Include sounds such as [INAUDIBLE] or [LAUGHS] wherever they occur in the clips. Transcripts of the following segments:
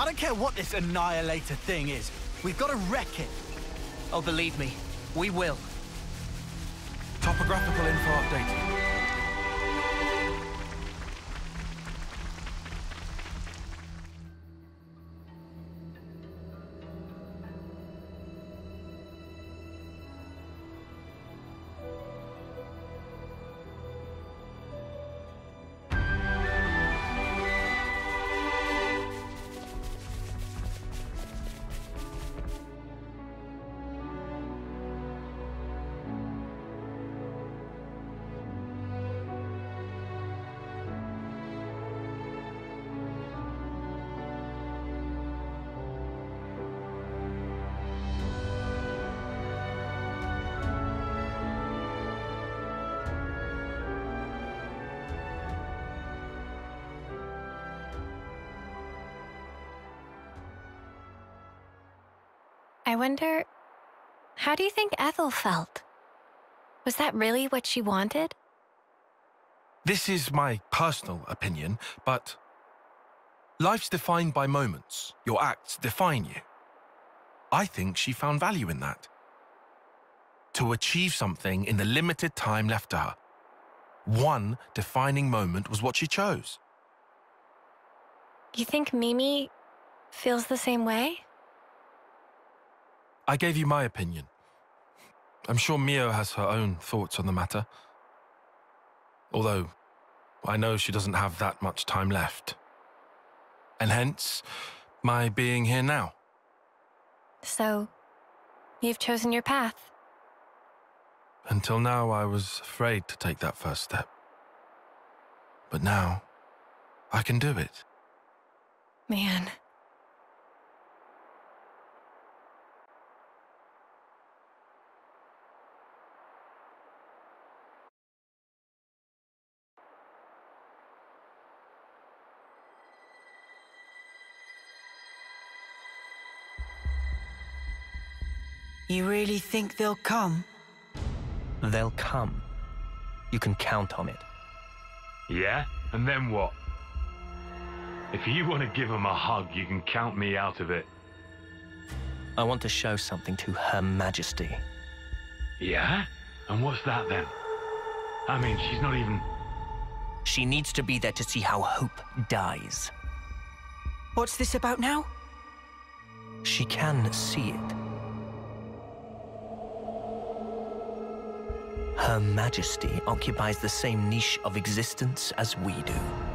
I don't care what this Annihilator thing is. We've got to wreck it. Oh, believe me, we will. Topographical info updated. Wonder, how do you think Ethel felt? Was that really what she wanted? This is my personal opinion, but life's defined by moments. Your acts define you. I think she found value in that. To achieve something in the limited time left to her. One defining moment was what she chose. You think Mimi feels the same way? I gave you my opinion. I'm sure Mio has her own thoughts on the matter. Although, I know she doesn't have that much time left. And hence, my being here now. So, you've chosen your path. Until now, I was afraid to take that first step. But now, I can do it. Man. You really think they'll come? They'll come. You can count on it. Yeah? And then what? If you want to give them a hug, you can count me out of it. I want to show something to Her Majesty. Yeah? And what's that then? I mean, she's not even. She needs to be there to see how hope dies. What's this about now? She can see it. Her Majesty occupies the same niche of existence as we do.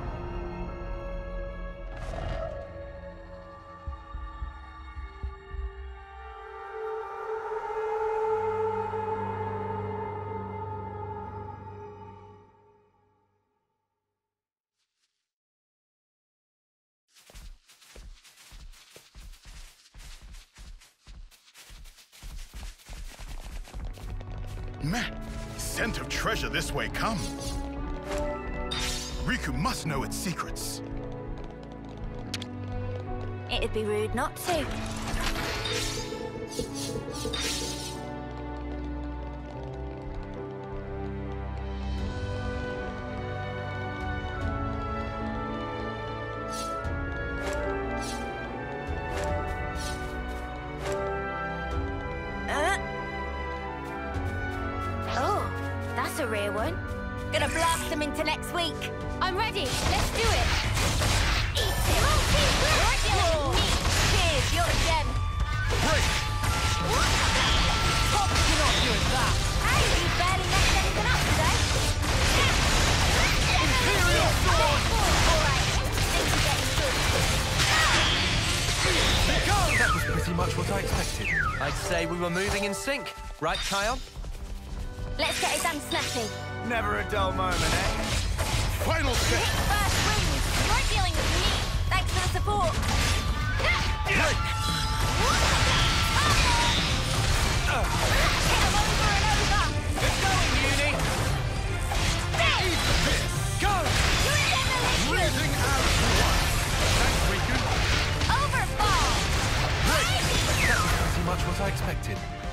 Right, Taion?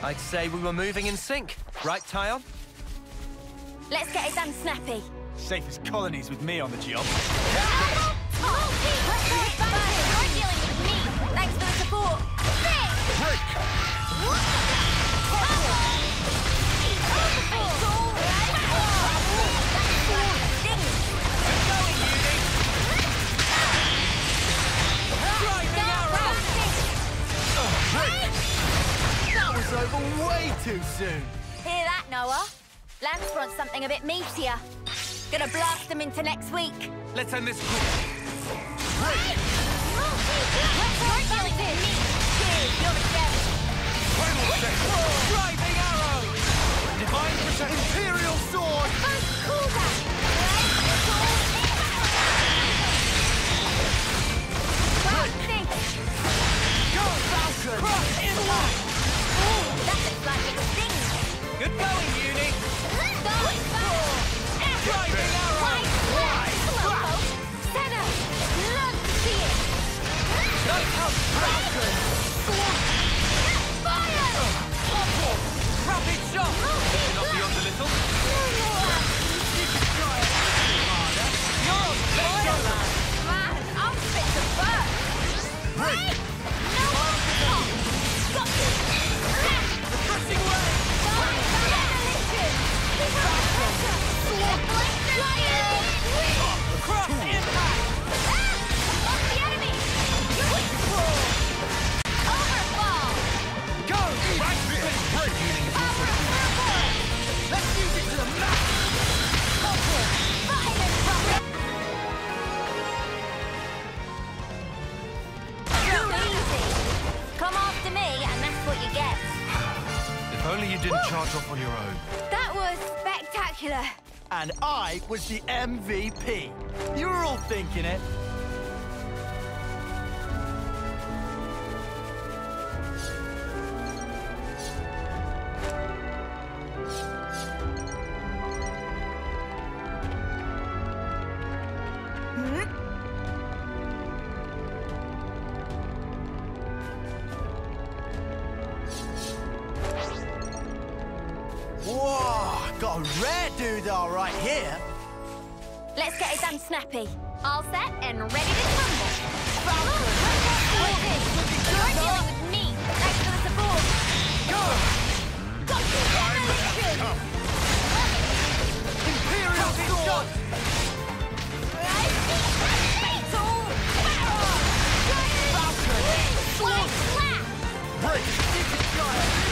I'd say we were moving in sync. Right, Taion? Let's get it done, Snappy. Safe as colonies with me on the job. Oh, oh, was over way too soon. Hear that, Noah? Lanz wants something a bit meatier. Gonna blast them into next week. Let's end this quick. Driving arrow! Divine protection. Imperial sword! Go, Falcon! Crush in one! Good going, Eunie! Driving arrow! Nice help, Falcon! Rapid shot! Not beyond a little. You can try it a bit. You're on fire, lad! Man, I'm fit to burn! Break! Crush impact! Go! You didn't charge off on your own. That was spectacular. And I was the MVP. You were all thinking it. Got a rare doodah right here. Let's get it done snappy. All set and ready to tumble. Falcon! You're dealing with me. Thanks for the support. Go! Got you, demolition! Imperial sword! Fatal! Sword slap! Break!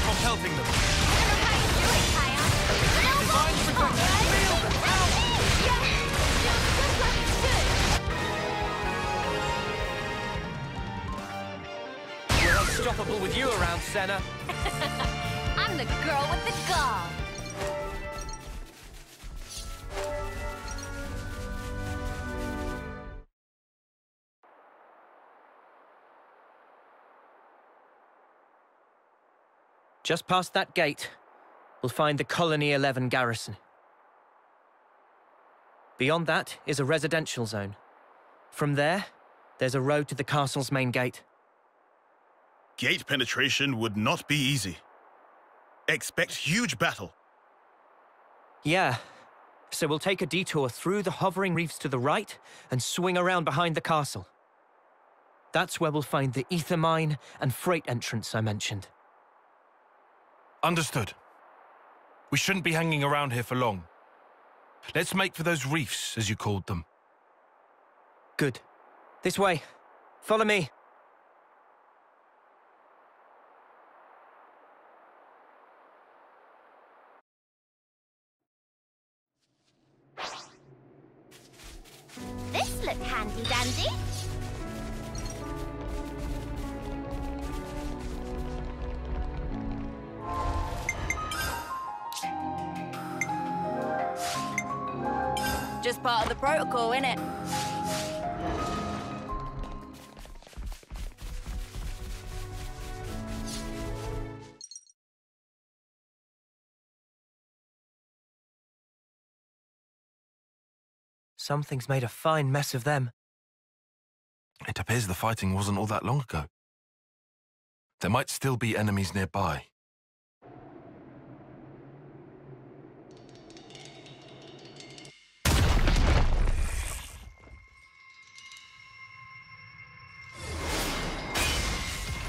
Final step. Keep on pelting them. Divine protection! Feel the power! We're unstoppable with you around, Sena. [LAUGHS] I'm the girl with the gall. Just past that gate, we'll find the Colony 11 garrison. Beyond that is a residential zone. From there, there's a road to the castle's main gate. Gate penetration would not be easy. Expect huge battle. Yeah, so we'll take a detour through the hovering reefs to the right and swing around behind the castle. That's where we'll find the ether mine and freight entrance I mentioned. Understood. We shouldn't be hanging around here for long. Let's make for those reefs, as you called them. Good. This way. Follow me. Something's made a fine mess of them. It appears the fighting wasn't all that long ago. There might still be enemies nearby.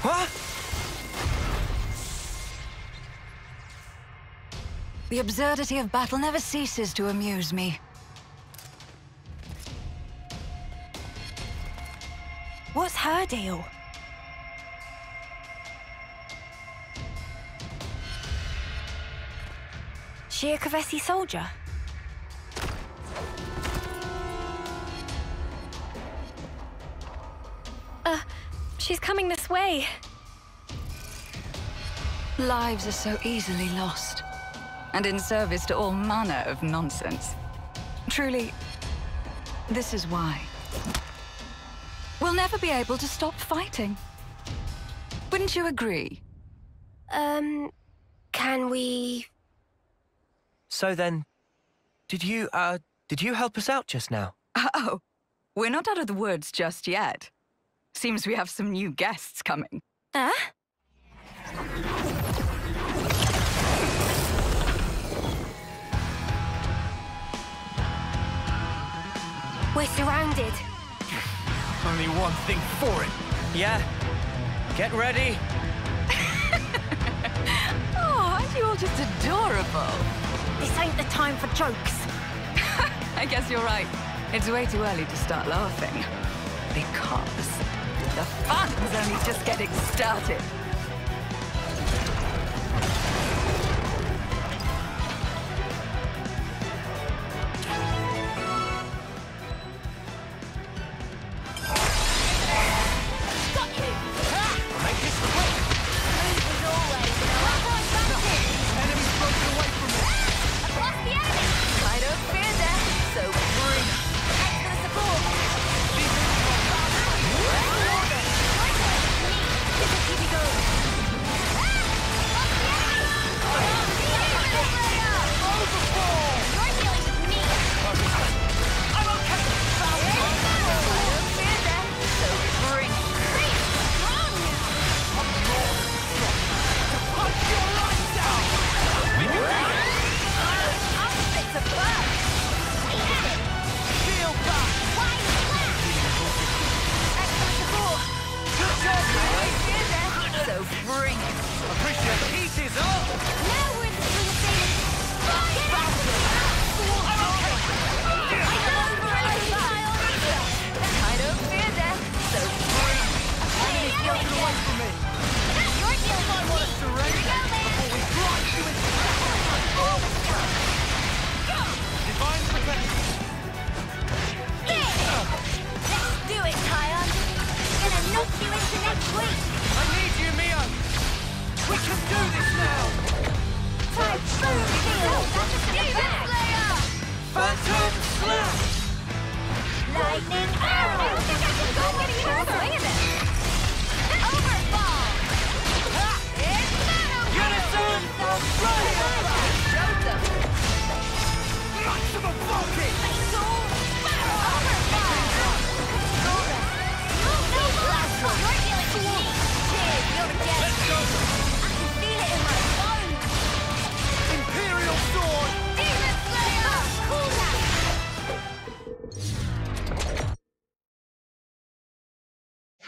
What? The absurdity of battle never ceases to amuse me. What's her deal? She a Kevesi soldier? Uh, she's coming this way. Lives are so easily lost, and in service to all manner of nonsense. Truly, this is why. We'll never be able to stop fighting. Wouldn't you agree? Um, can we... So then, did you, uh, did you help us out just now? Oh, we're not out of the woods just yet. Seems we have some new guests coming. Huh? We're surrounded. Only one thing for it. Yeah. Get ready. [LAUGHS] Oh, aren't you all just adorable? This ain't the time for jokes. [LAUGHS] I guess you're right. It's way too early to start laughing. Because the fun's only just getting started.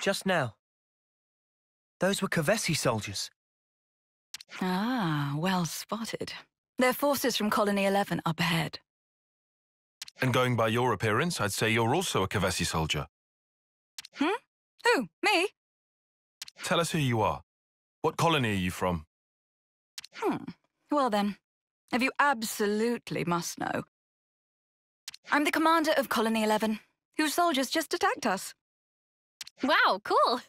Just now. Those were Kevesi soldiers. Ah, well spotted. They're forces from Colony 11 up ahead. And going by your appearance, I'd say you're also a Kevesi soldier. Hmm? Who? Me? Tell us who you are. What colony are you from? Hmm. Well then, if you absolutely must know. I'm the commander of Colony 11, whose soldiers just attacked us. Wow, cool.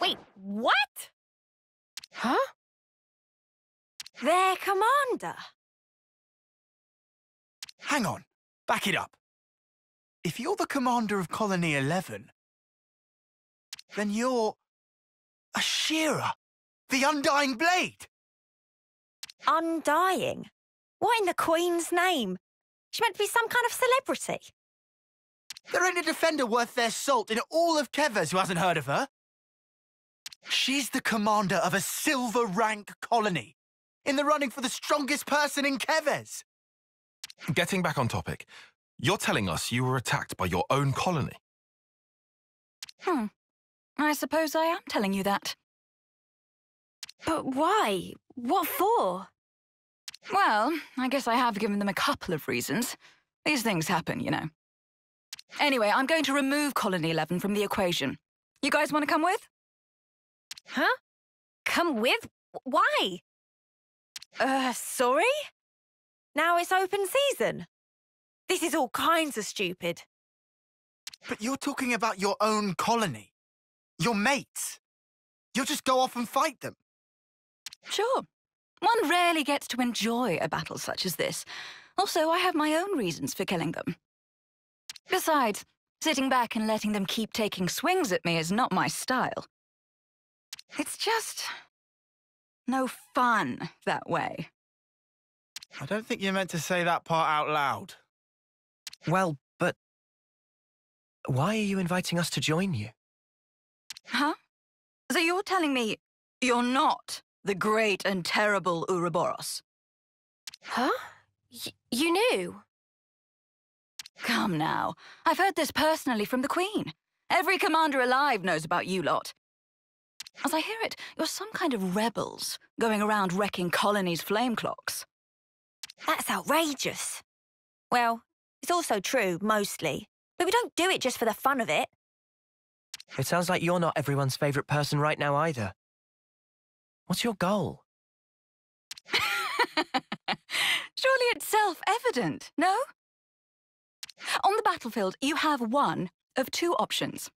Wait, what? Huh? Their commander? Hang on. Back it up. If you're the commander of Colony 11, then you're Ashera. The Undying Blade. Undying? What in the Queen's name? She meant to be some kind of celebrity. There ain't a defender worth their salt in all of Keves who hasn't heard of her. She's the commander of a silver rank colony, in the running for the strongest person in Keves. Getting back on topic, you're telling us you were attacked by your own colony. Hmm. I suppose I am telling you that. But why? What for? Well, I guess I have given them a couple of reasons. These things happen, you know. Anyway, I'm going to remove Colony 11 from the equation. You guys want to come with? Huh? Come with? Why? Uh, sorry? Now it's open season. This is all kinds of stupid. But you're talking about your own colony. Your mates. You'll just go off and fight them. Sure. One rarely gets to enjoy a battle such as this. Also, I have my own reasons for killing them. Besides, sitting back and letting them keep taking swings at me is not my style. It's just... no fun that way. I don't think you meant to say that part out loud. Well, but why are you inviting us to join you? Huh? So you're telling me you're not the great and terrible Ouroboros? Huh? Y you knew? Come now. I've heard this personally from the Queen. Every commander alive knows about you lot. As I hear it, you're some kind of rebels, going around wrecking colonies' flame clocks. That's outrageous. Well, it's also true, mostly. But we don't do it just for the fun of it. It sounds like you're not everyone's favourite person right now either. What's your goal? [LAUGHS] Surely it's self-evident, no? On the battlefield, you have one of two options.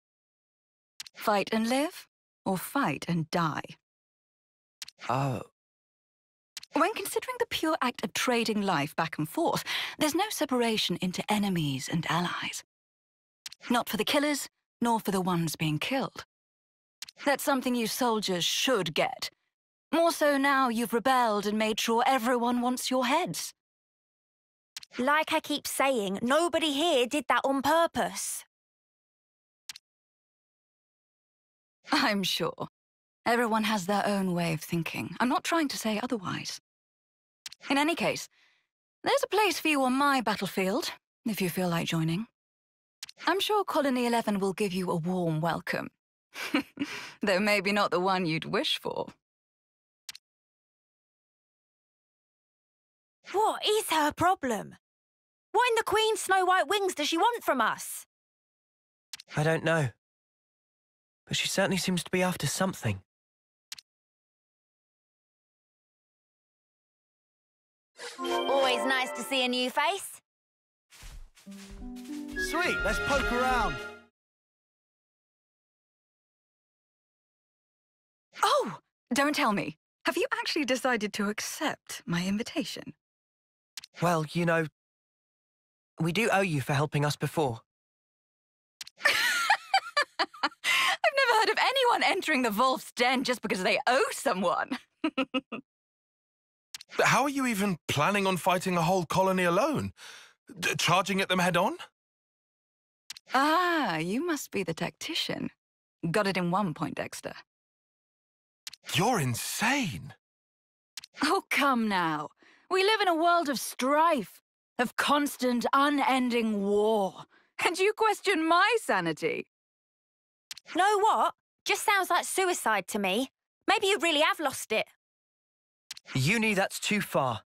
Fight and live, or fight and die. Oh, When considering the pure act of trading life back and forth, there's no separation into enemies and allies. Not for the killers, nor for the ones being killed. That's something you soldiers should get. More so now you've rebelled and made sure everyone wants your heads. Like I keep saying, nobody here did that on purpose. I'm sure. Everyone has their own way of thinking. I'm not trying to say otherwise. In any case, there's a place for you on my battlefield, if you feel like joining. I'm sure Colony 11 will give you a warm welcome. [LAUGHS] Though maybe not the one you'd wish for. What is her problem? What in the Queen's Snow White wings does she want from us? I don't know. But she certainly seems to be after something. Always nice to see a new face. Sweet, let's poke around. Oh, don't tell me. Have you actually decided to accept my invitation? Well, you know, we do owe you for helping us before. I've never heard of anyone entering the Wolf's Den just because they owe someone. [LAUGHS] But how are you even planning on fighting a whole colony alone? D- charging at them head on? ah, you must be the tactician. Got it in one point, Dexter. You're insane. Oh, come now. We live in a world of strife, of constant, unending war. [LAUGHS] And you question my sanity? Know what? Just sounds like suicide to me. Maybe you really have lost it. Eunie, that's too far.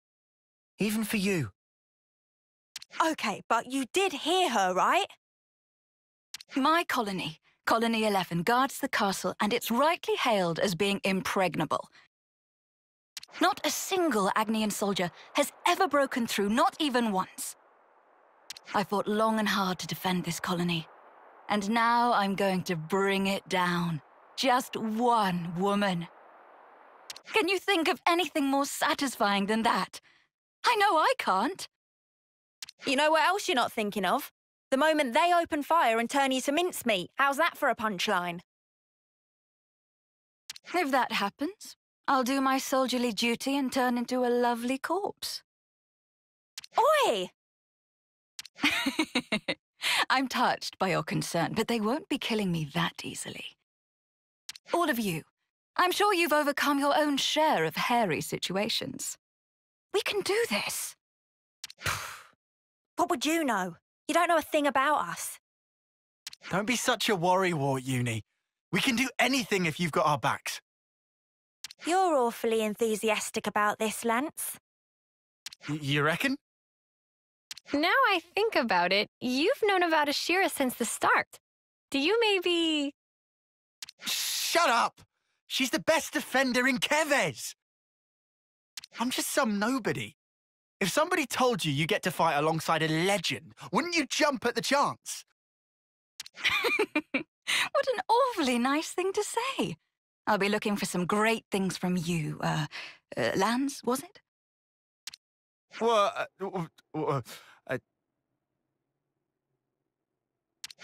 Even for you. Okay, but you did hear her, right? My colony, Colony 11, guards the castle and it's rightly hailed as being impregnable. Not a single Agnian soldier has ever broken through, not even once. I fought long and hard to defend this colony. And now I'm going to bring it down. Just one woman. Can you think of anything more satisfying than that? I know I can't. You know what else you're not thinking of? The moment they open fire and turn you to mincemeat. How's that for a punchline? If that happens, I'll do my soldierly duty and turn into a lovely corpse. Oi! [LAUGHS] I'm touched by your concern, but they won't be killing me that easily. All of you, I'm sure you've overcome your own share of hairy situations. We can do this. [SIGHS] What would you know? You don't know a thing about us. Don't be such a worrywart, Eunie. We can do anything if you've got our backs. You're awfully enthusiastic about this, Lanz. Y- you reckon? Now I think about it, you've known about Ashera since the start. Do you maybe. Shut up! She's the best defender in Keves! I'm just some nobody. If somebody told you you get to fight alongside a legend, wouldn't you jump at the chance? [LAUGHS] what an awfully nice thing to say. I'll be looking for some great things from you. Uh, uh Lanz, was it? Well, uh, uh, uh,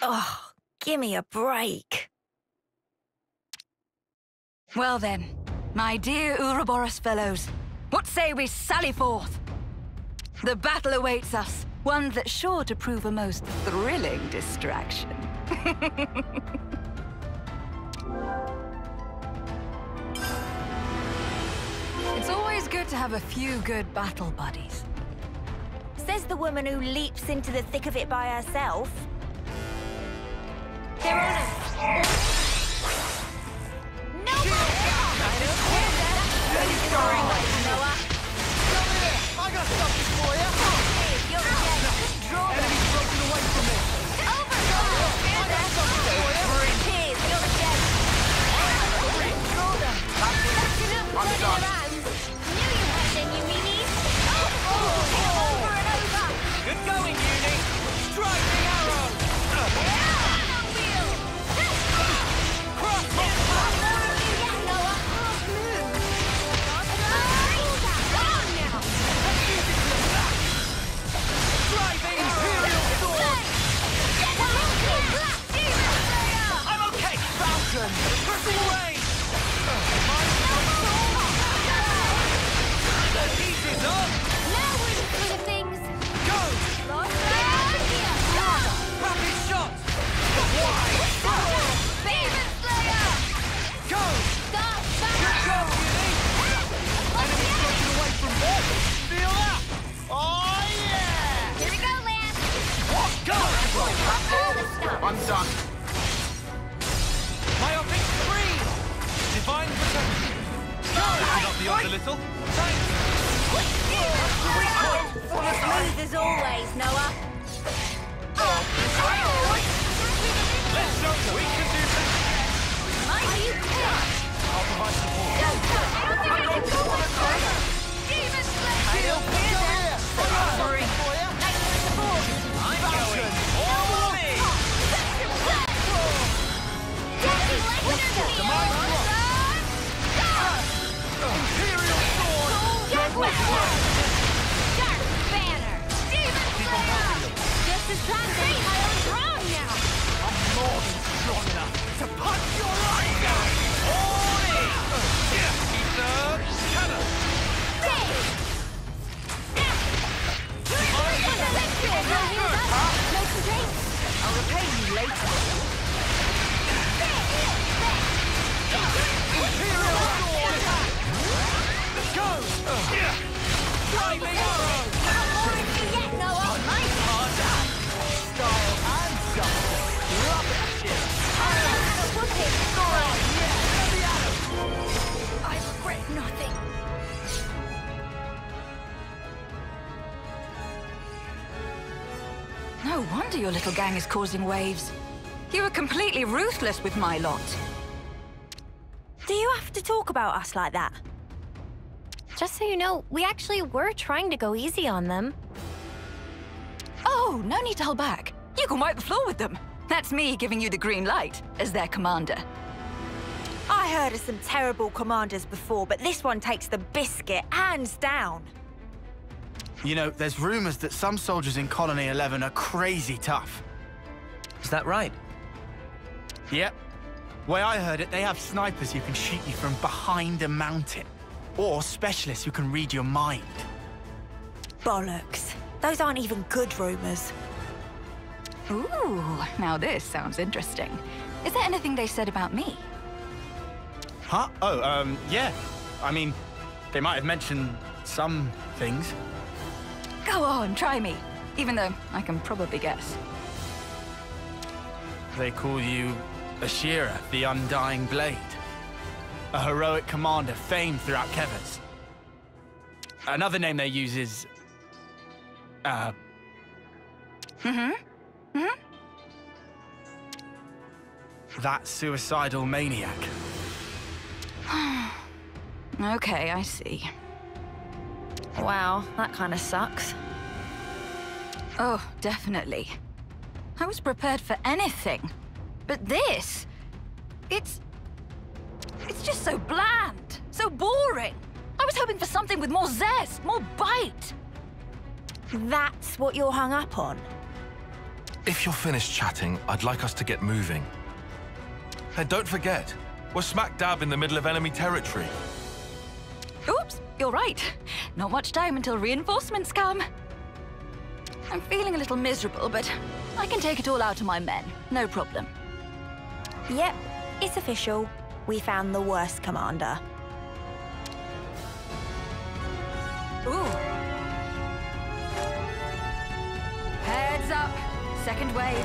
Oh, give me a break. Well then, my dear Ouroboros fellows, what say we sally forth? The battle awaits us, one that's sure to prove a most thrilling distraction. [LAUGHS] it's always good to have a few good battle buddies. Says the woman who leaps into the thick of it by herself. They're on us. I wonder your little gang is causing waves. You were completely ruthless with my lot. Do you have to talk about us like that? Just so you know, we actually were trying to go easy on them. Oh, no need to hold back. You can wipe the floor with them. That's me giving you the green light as their commander. I heard of some terrible commanders before, but this one takes the biscuit hands down. You know, there's rumors that some soldiers in Colony 11 are crazy tough. Is that right? Yep. Way I heard it, they have snipers who can shoot you from behind a mountain. Or specialists who can read your mind. Bollocks. Those aren't even good rumors. Ooh, now this sounds interesting. Is there anything they said about me? Huh? Oh, um, yeah. I mean, they might have mentioned some things. Go on, try me. Even though I can probably guess. They call you Ashera, the Undying Blade. A heroic commander famed throughout Keves. Another name they use is... Uh... Mm-hmm. That suicidal maniac. [SIGHS] Okay, I see. Wow, that kind of sucks. Oh, definitely. I was prepared for anything. But this... It's... It's just so bland. So boring. I was hoping for something with more zest, more bite. That's what you're hung up on. If you're finished chatting, I'd like us to get moving. And don't forget, we're smack dab in the middle of enemy territory. Oops, you're right. Not much time until reinforcements come. I'm feeling a little miserable, but I can take it all out of my men. No problem. Yep, it's official. We found the worst commander. Ooh. Heads up. Second wave.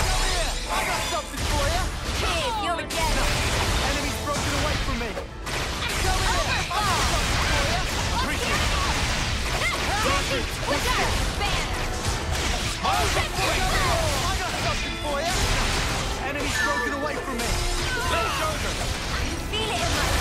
Enemy's broken away from me! Let's go! I can feel it in! My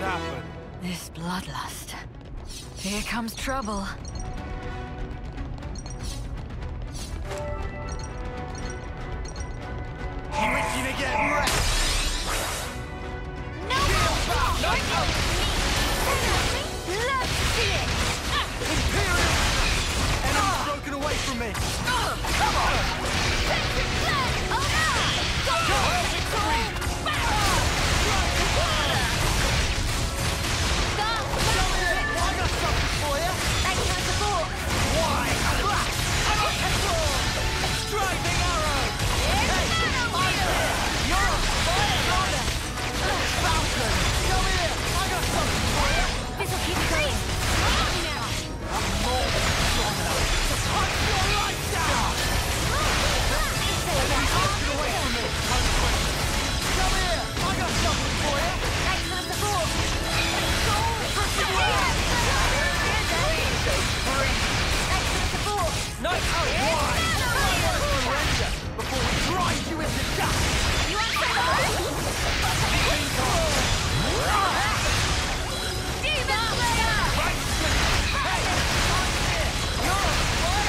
would happen? This bloodlust. Here comes trouble. You itching to get wrecked? No more! No more! Love to see it! Imperial! Broken away from me. Come on! Crimson blood! Oh support! No! Why? Surrender before we grind you into dust! You want some more? Demon Slayer! Hey! You're a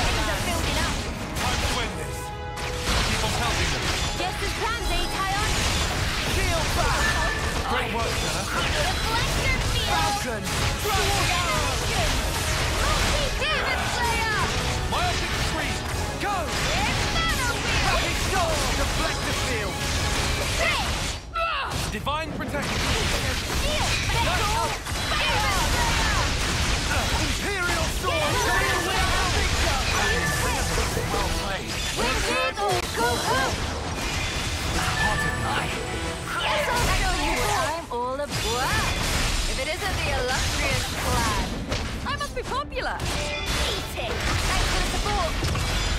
Things are building up. Time to end this. Keep on pelting them. Just as planned, Taion? Shield back! Great work, Jenna. Deflector field! Falcon! Dragon Divine protection! Shield! Pistol! Demon Slayer! Imperial sword! Well played. Where's Eagle? Go home! Yes, I'll show you what I'm all about. If it isn't the illustrious clan, I must be popular. Eat it. Thanks for the support.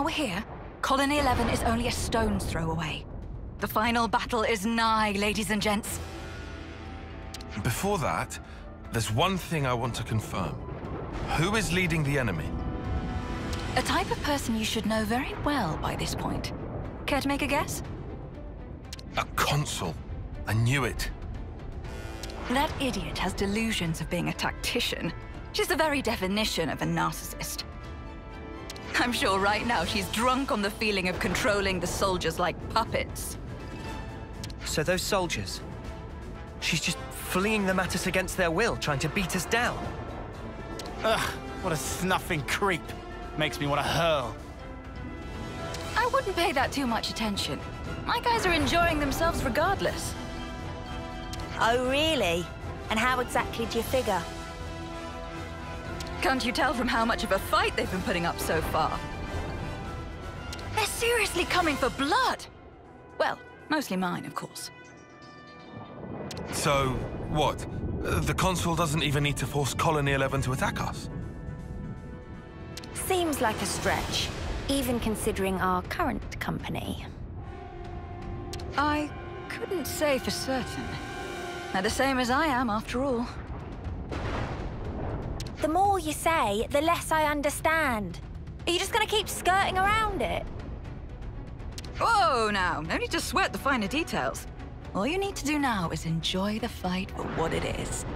Now we're here. Colony 11 is only a stone's throw away. The final battle is nigh, ladies and gents. Before that, there's one thing I want to confirm. Who is leading the enemy? A type of person you should know very well by this point. Care to make a guess? A consul. I knew it. That idiot has delusions of being a tactician. She's the very definition of a narcissist. I'm sure right now she's drunk on the feeling of controlling the soldiers like puppets. So those soldiers, she's just fleeing them at us against their will, trying to beat us down. Ugh, what a snuffing creep. Makes me want to hurl. I wouldn't pay that too much attention. My guys are enjoying themselves regardless. Oh, really? And how exactly do you figure? Can't you tell from how much of a fight they've been putting up so far? They're seriously coming for blood! Well, mostly mine, of course. So, what? The consul doesn't even need to force Colony 11 to attack us? Seems like a stretch, even considering our current company. I couldn't say for certain. They're the same as I am, after all. The more you say, the less I understand. Are you just gonna keep skirting around it? Whoa, now, no need to sweat the finer details. All you need to do now is enjoy the fight for what it is.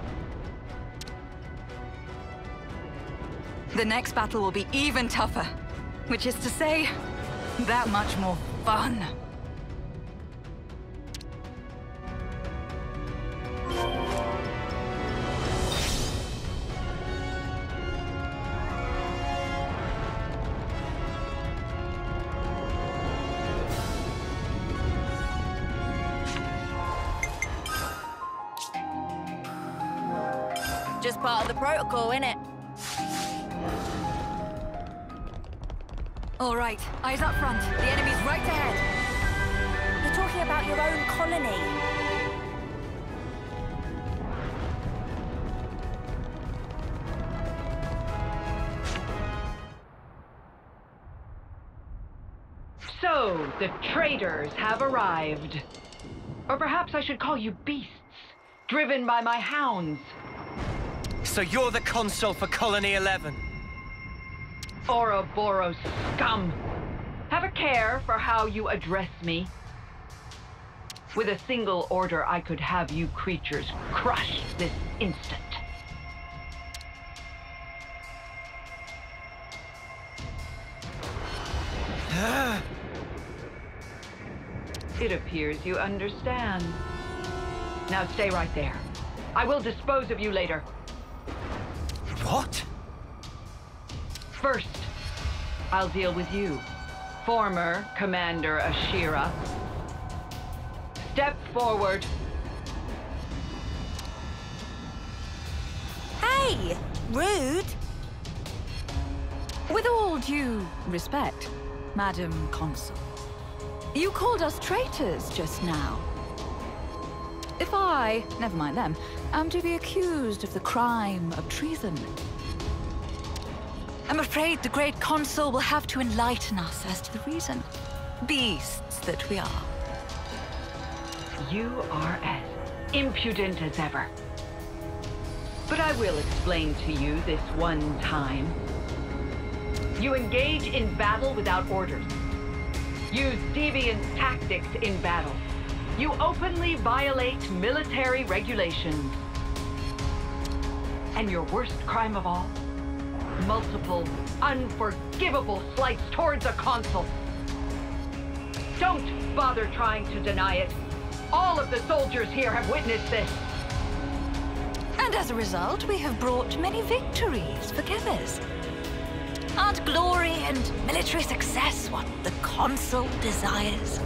The next battle will be even tougher, which is to say, that much more fun. Right, eyes up front. The enemy's right ahead. You're talking about your own colony. So, the traitors have arrived. Or perhaps I should call you beasts, driven by my hounds. So you're the consul for Colony 11. Ouroboros scum! Have a care for how you address me. With a single order, I could have you creatures crushed this instant. It appears you understand. Now stay right there. I will dispose of you later. What? First, I'll deal with you, former Commander Ashera. Step forward. Hey! Rude! With all due respect, Madam Consul, you called us traitors just now. If I, never mind them, am to be accused of the crime of treason, I'm afraid the great consul will have to enlighten us as to the reason. Beasts that we are. You are as impudent as ever. But I will explain to you this one time. You engage in battle without orders. Use deviant tactics in battle. You openly violate military regulations. And your worst crime of all? Multiple, unforgivable slights towards a consul. Don't bother trying to deny it. All of the soldiers here have witnessed this. And as a result, we have brought many victories for Keves. Aren't glory and military success what the consul desires?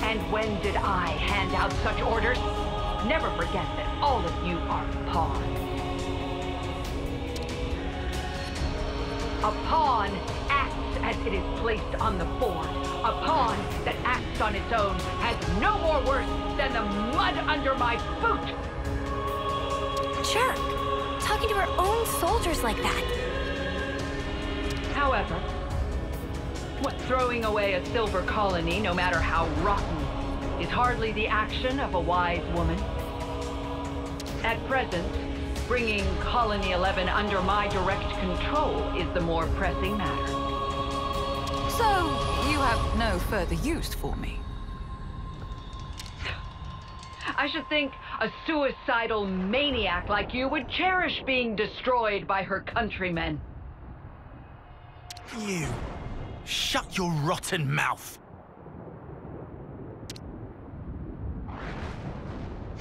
And when did I hand out such orders? Never forget that all of you are pawns. A pawn acts as it is placed on the board. A pawn that acts on its own has no more worth than the mud under my boot. Jerk! Talking to her own soldiers like that. However, what throwing away a silver colony, no matter how rotten, is hardly the action of a wise woman. At present, bringing Colony 11 under my direct control is the more pressing matter. So, you have no further use for me. I should think a suicidal maniac like you would cherish being destroyed by her countrymen. You. Shut your rotten mouth.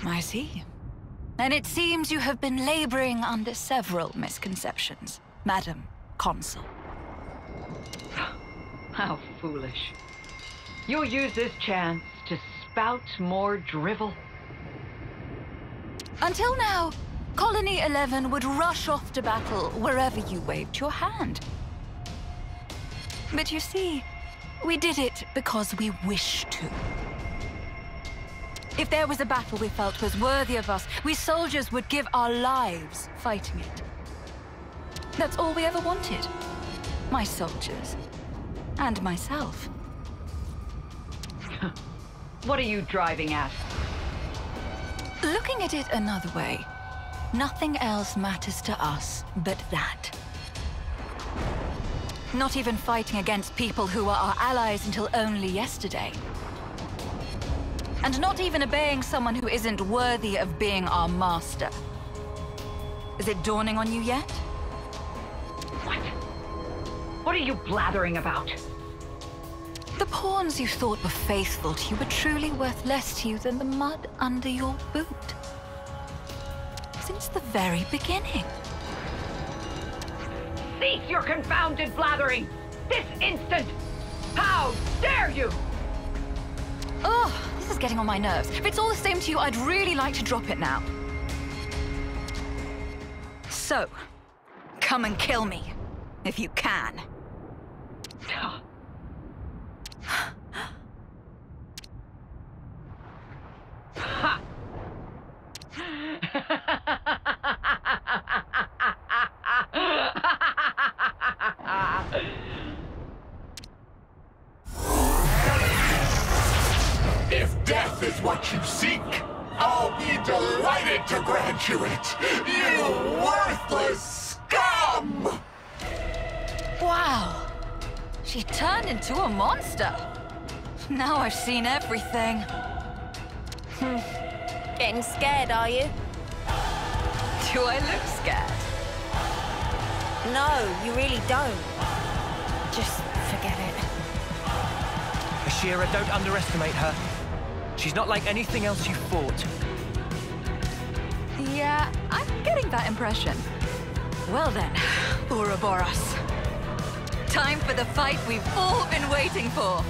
I see. And it seems you have been laboring under several misconceptions, Madam Consul. [SIGHS] How foolish. You'll use this chance to spout more drivel. Until now, Colony 11 would rush off to battle wherever you waved your hand. But you see, we did it because we wished to. If there was a battle we felt was worthy of us, we soldiers would give our lives fighting it. That's all we ever wanted. My soldiers. And myself. What are you driving at? Looking at it another way, nothing else matters to us but that. Not even fighting against people who were our allies until only yesterday. And not even obeying someone who isn't worthy of being our master. Is it dawning on you yet? What? What are you blathering about? The pawns you thought were faithful to you were truly worth less to you than the mud under your boot. Since the very beginning. Cease your confounded blathering! This instant! How dare you! Oh, this is getting on my nerves. If it's all the same to you, I'd really like to drop it now. So, come and kill me, if you can. [GASPS] [GASPS] seen everything. Hmm. Getting scared, are you? Do I look scared? No, you really don't. Just forget it. Ashera, don't underestimate her. She's not like anything else you've fought. Yeah, I'm getting that impression. Well then, [SIGHS] Ouroboros. Time for the fight we've all been waiting for.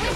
You're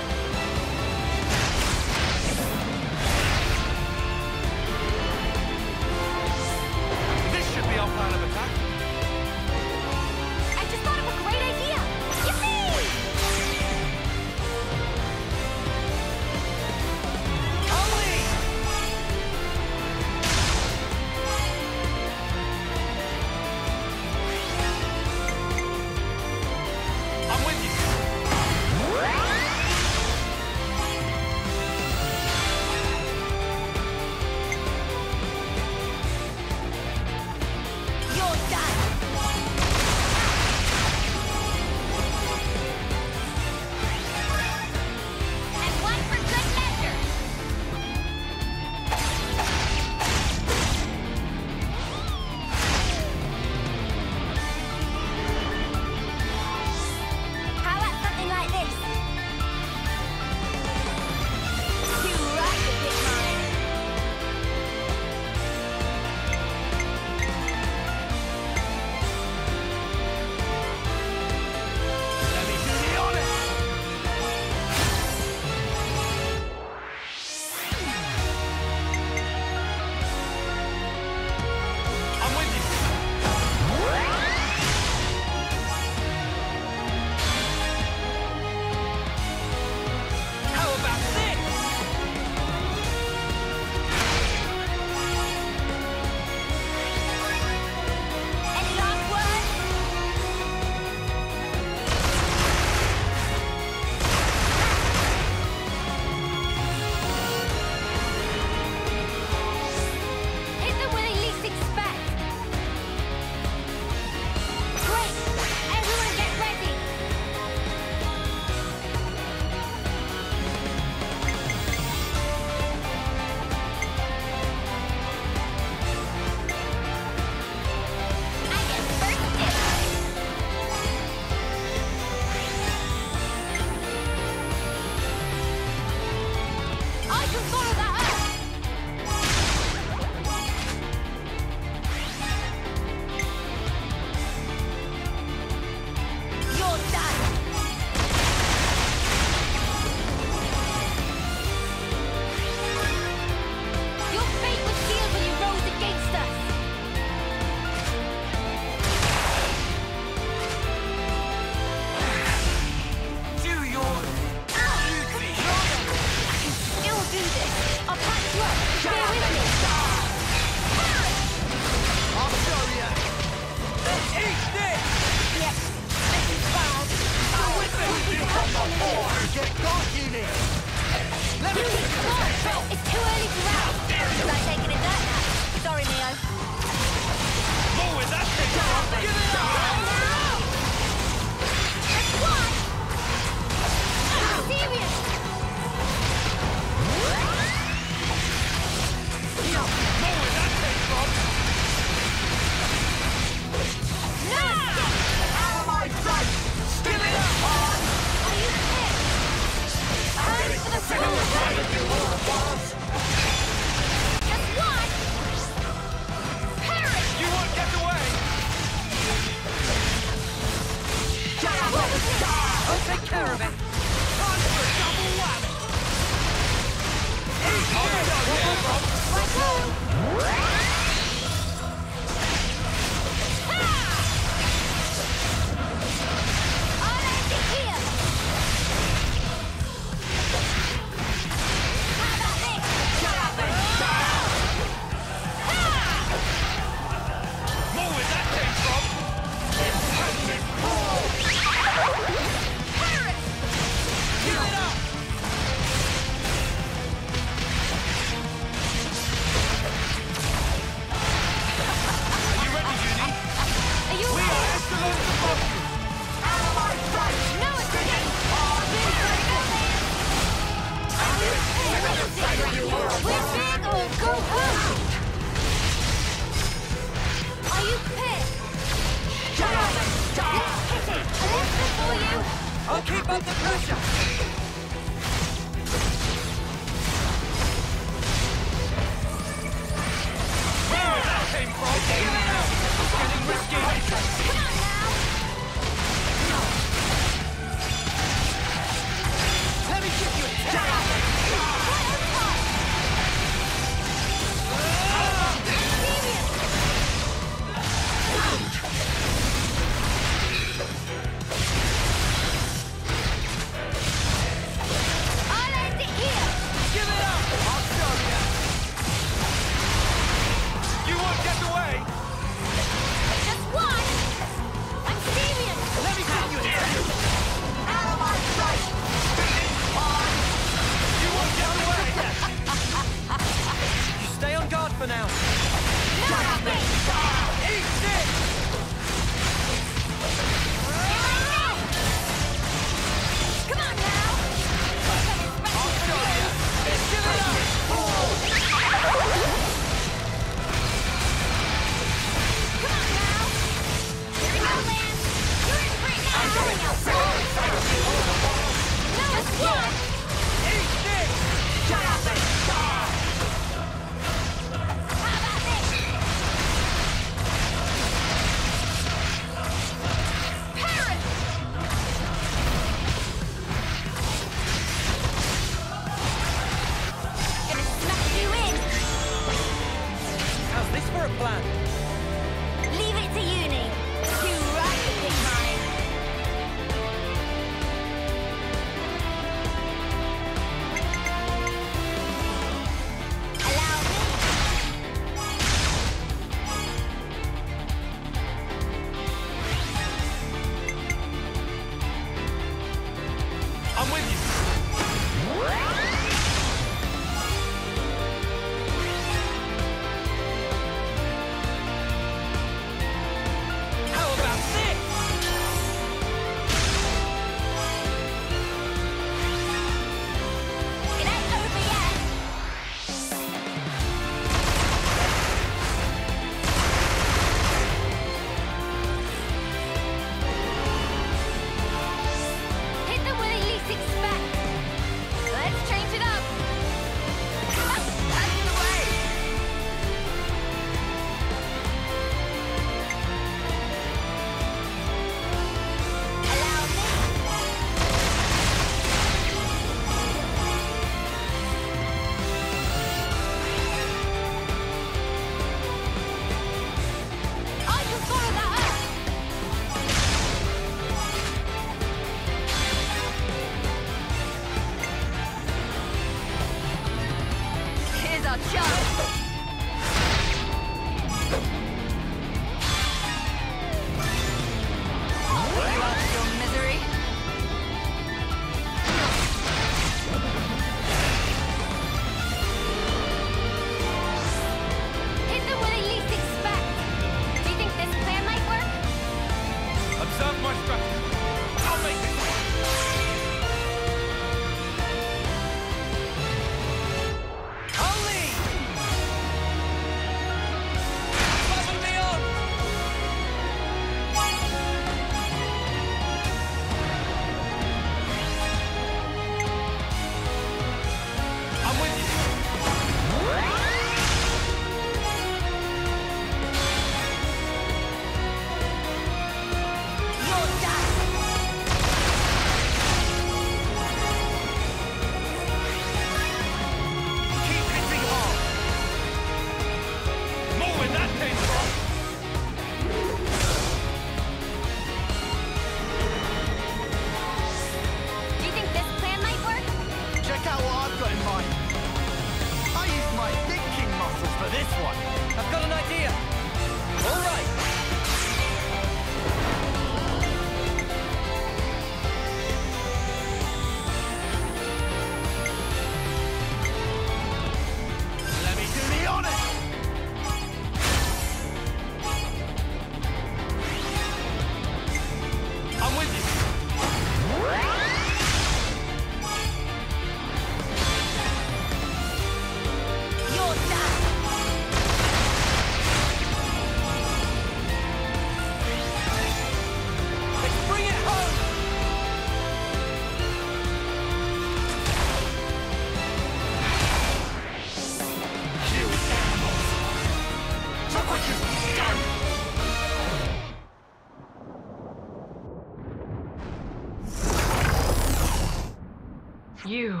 You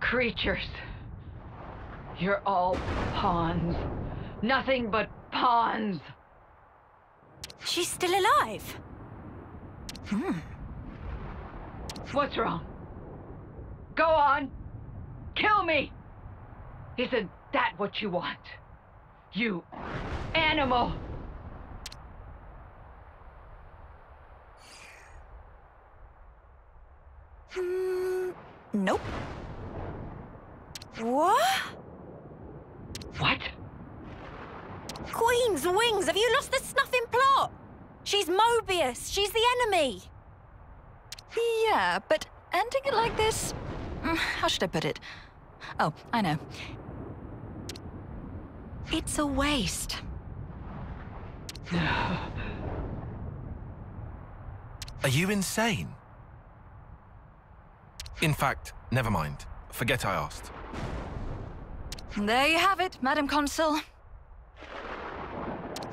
creatures. You're all pawns. Nothing but pawns. She's still alive. Hmm. What's wrong? Go on. Kill me. Isn't that what you want? You animal. Hmm. Nope. What? What? Queen's wings! Have you lost the snuffing plot? She's Moebius. She's the enemy. Yeah, but ending it like this. mm, How should I put it? Oh, I know. It's a waste. [SIGHS] Are you insane? In fact, never mind. Forget I asked. There you have it, Madam Consul.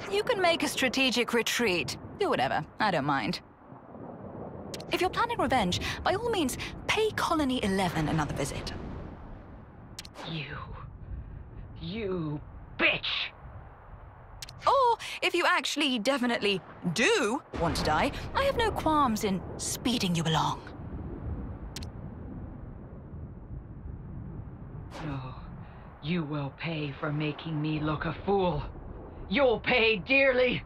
You can make a strategic retreat. Do whatever. I don't mind. If you're planning revenge, by all means, pay Colony 11 another visit. You. You bitch! Or if you actually definitely do want to die, I have no qualms in speeding you along. No. You will pay for making me look a fool. You'll pay dearly.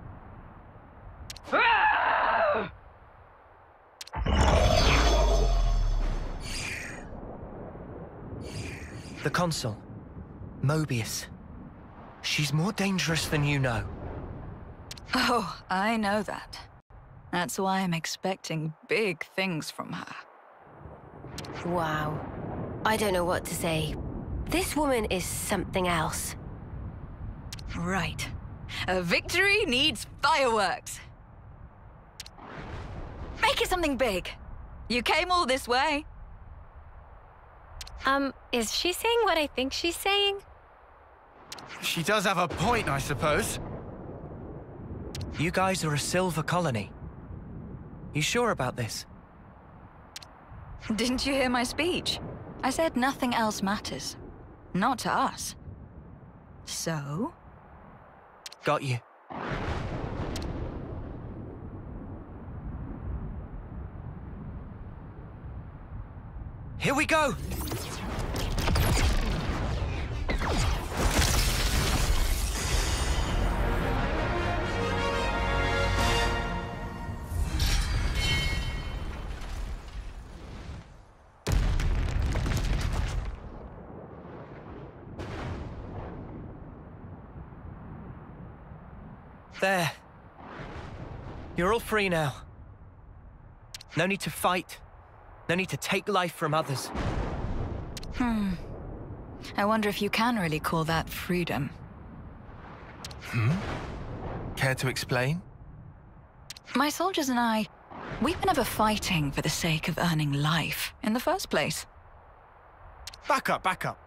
Ah! The consul, Moebius. She's more dangerous than you know. Oh, I know that. That's why I'm expecting big things from her. Wow. I don't know what to say. This woman is something else. Right. A victory needs fireworks. Make it something big. You came all this way. Um, is she saying what I think she's saying? She does have a point, I suppose. You guys are a silver colony. You sure about this? Didn't you hear my speech? I said nothing else matters. Not to us. So? Got you. Here we go! You're all free now. No need to fight. No need to take life from others. Hmm. I wonder if you can really call that freedom. Hmm? Care to explain? My soldiers and I, we were never fighting for the sake of earning life in the first place. Back up, back up.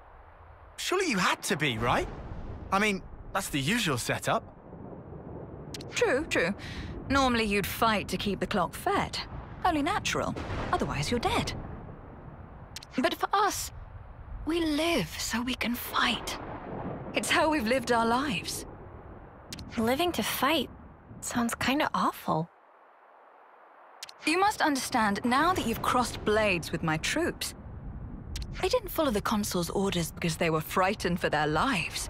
Surely you had to be, right? I mean, that's the usual setup. True, true. Normally you'd fight to keep the clock fed. Only natural. Otherwise you're dead. But for us, we live so we can fight. It's how we've lived our lives. Living to fight sounds kind of awful. You must understand, now that you've crossed blades with my troops, they didn't follow the consul's orders because they were frightened for their lives.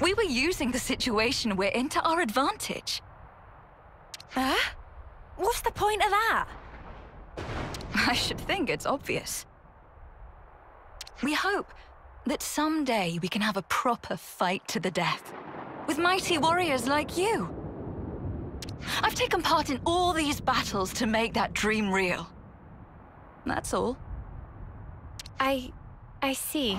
We were using the situation we're in to our advantage. Huh? What's the point of that? I should think it's obvious. We hope that someday we can have a proper fight to the death with mighty warriors like you. I've taken part in all these battles to make that dream real. That's all. I... I see.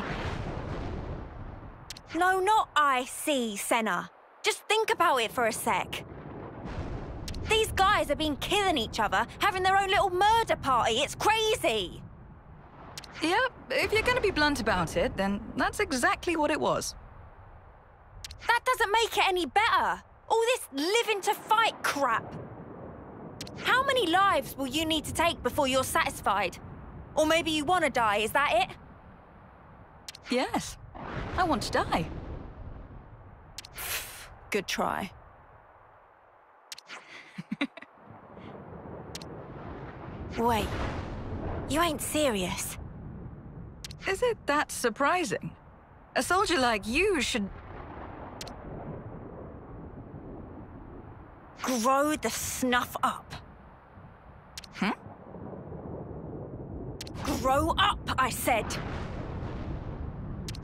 No, not I see, Sena. Just think about it for a sec. These guys have been killing each other, having their own little murder party. It's crazy. Yep, if you're gonna be blunt about it, then that's exactly what it was. That doesn't make it any better. All this living to fight crap. How many lives will you need to take before you're satisfied? Or maybe you want to die, is that it? Yes, I want to die. [SIGHS] Good try. Wait, you ain't serious. Is it that surprising? A soldier like you should... Grow the snuff up. Hmm? Grow up, I said.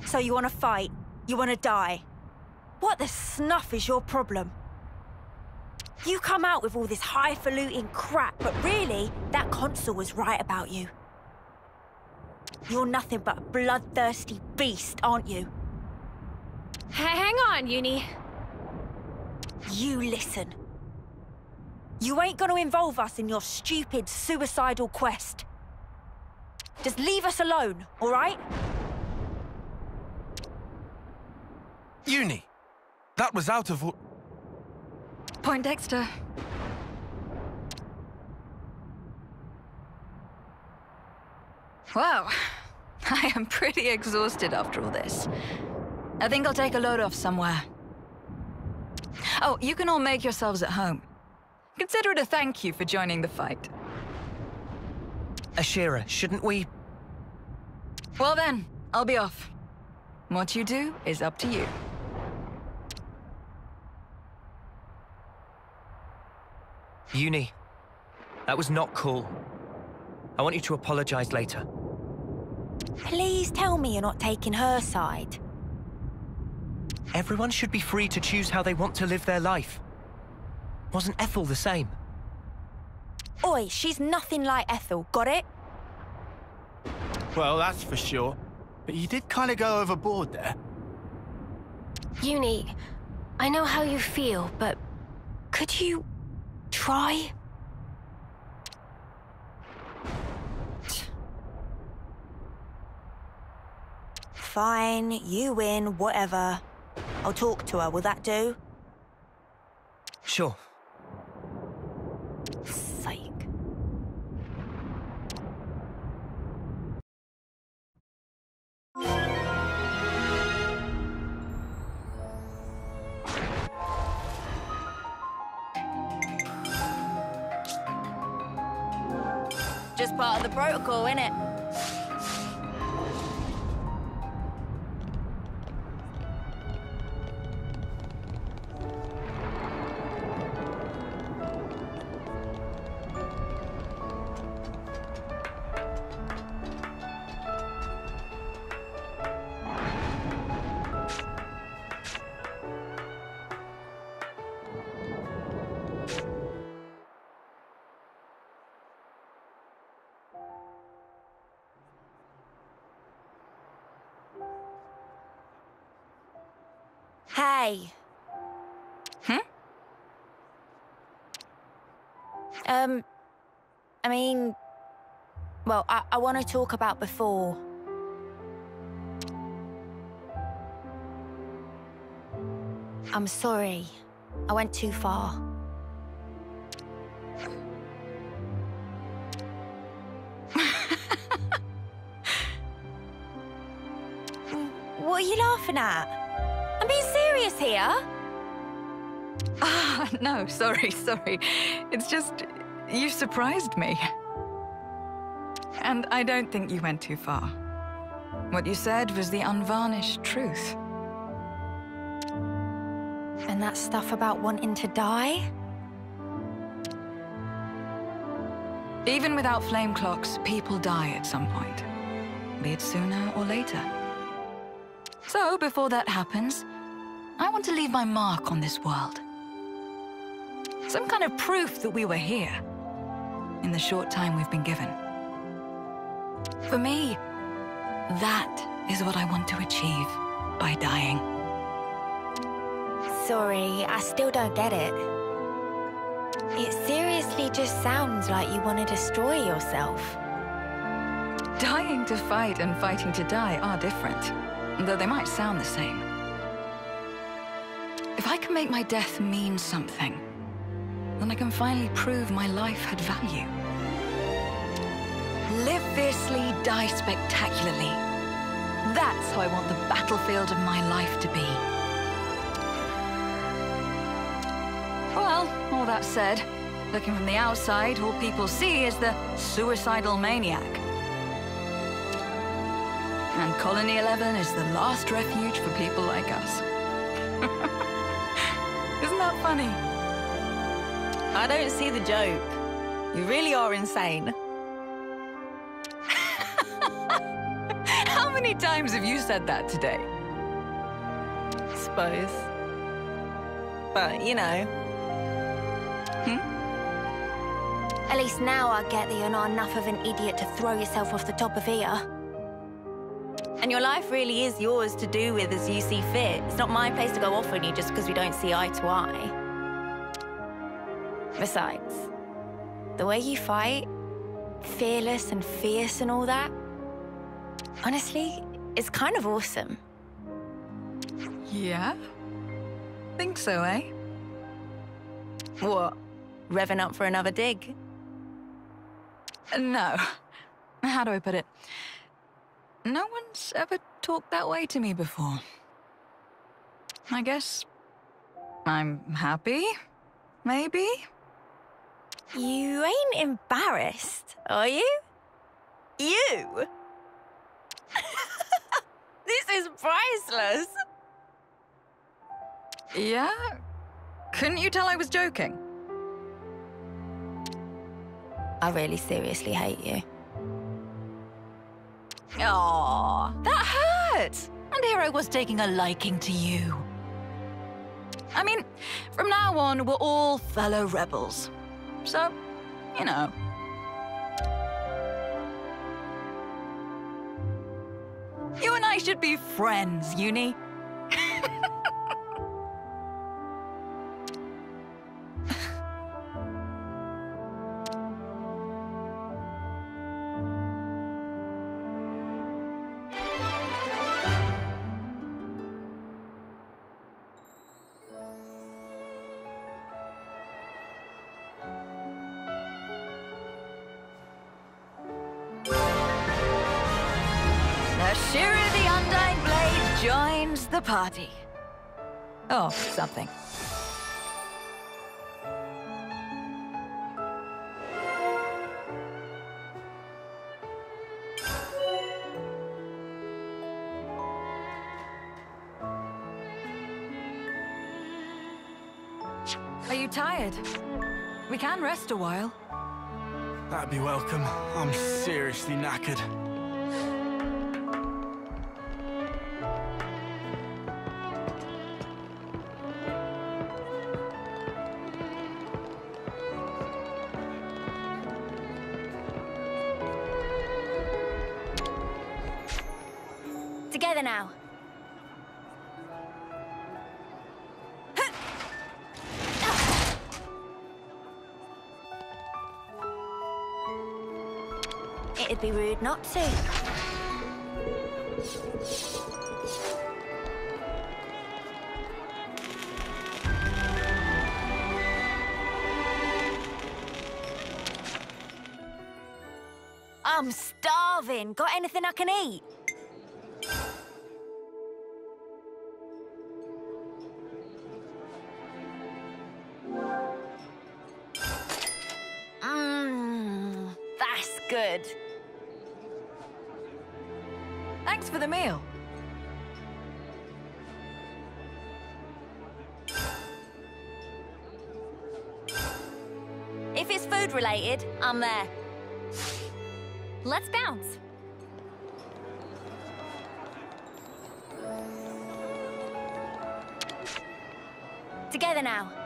So you want to fight? You want to die? What the snuff is your problem? You come out with all this highfalutin crap, but really, that consul was right about you. You're nothing but a bloodthirsty beast, aren't you? Hang on, Eunie. You listen. You ain't gonna involve us in your stupid suicidal quest. Just leave us alone, all right? Eunie, that was out of... Poindexter. Wow. [LAUGHS] I am pretty exhausted after all this. I think I'll take a load off somewhere. Oh, you can all make yourselves at home. Consider it a thank you for joining the fight. Ashera, shouldn't we? Well then, I'll be off. What you do is up to you. Eunie, that was not cool. I want you to apologize later. Please tell me you're not taking her side. Everyone should be free to choose how they want to live their life. Wasn't Ethel the same? Oi, she's nothing like Ethel, got it? Well, that's for sure. But you did kind of go overboard there. Eunie, I know how you feel, but could you try? Fine, you win, whatever. I'll talk to her, will that do? Sure. Mean, well, I, I want to talk about before. I'm sorry. I went too far. what are you laughing at? I'm being serious here. Ah, no, sorry, sorry. It's just, you surprised me. And I don't think you went too far. What you said was the unvarnished truth. And that stuff about wanting to die? Even without flame clocks, people die at some point. Be it sooner or later. So, before that happens, I want to leave my mark on this world. Some kind of proof that we were here, in the short time we've been given. For me, that is what I want to achieve by dying. Sorry, I still don't get it. It seriously just sounds like you want to destroy yourself. Dying to fight and fighting to die are different, though they might sound the same. If I can make my death mean something, then I can finally prove my life had value. Live fiercely, die spectacularly. That's how I want the battlefield of my life to be. Well, all that said, looking from the outside, all people see is the suicidal maniac. And Colony 11 is the last refuge for people like us. [LAUGHS] Isn't that funny? I don't see the joke. You really are insane. [LAUGHS] How many times have you said that today? Suppose. But, you know. Hmm? At least now I get that you're not enough of an idiot to throw yourself off the top of here. And your life really is yours to do with as you see fit. It's not my place to go off on you just because we don't see eye to eye. Besides, the way you fight, fearless and fierce and all that, honestly, it's kind of awesome. Yeah? Think so, eh? What? Revving up for another dig? No. How do I put it? No one's ever talked that way to me before. I guess I'm happy, maybe? You ain't embarrassed, are you? You? [LAUGHS] this is priceless. Yeah? Couldn't you tell I was joking? I really seriously hate you. Aw, that hurt! And here I was taking a liking to you. I mean, from now on, we're all fellow rebels. So, you know. You and I should be friends, Eunie. The party. Oh, something. Are you tired? We can rest a while. That'd be welcome. I'm seriously knackered. To. I'm starving. Got anything I can eat? Related, I'm there. Let's bounce. Together now.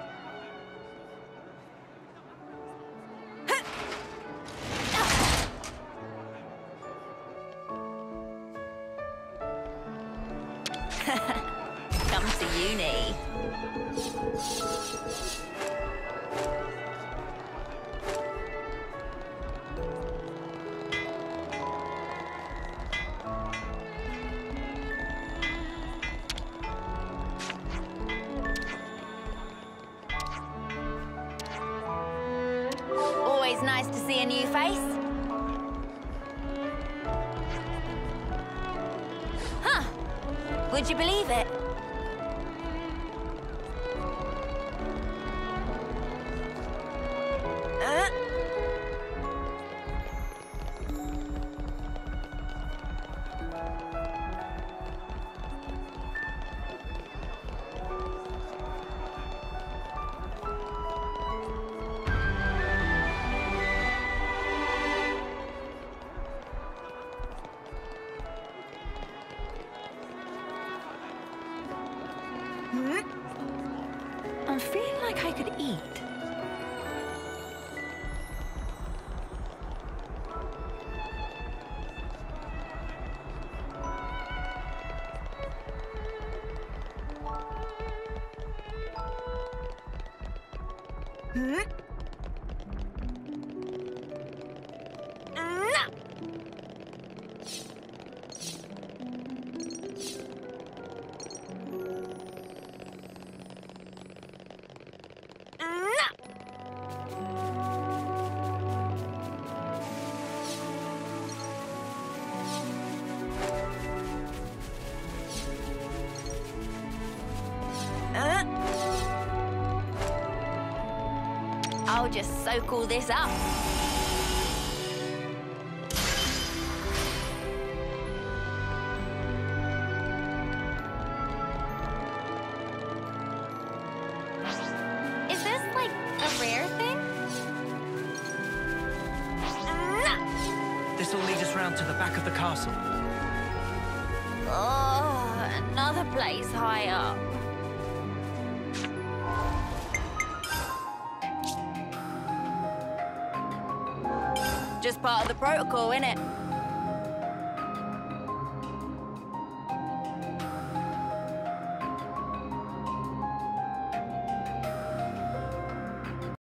see a new face? Huh. Would you believe it? Soak all this up.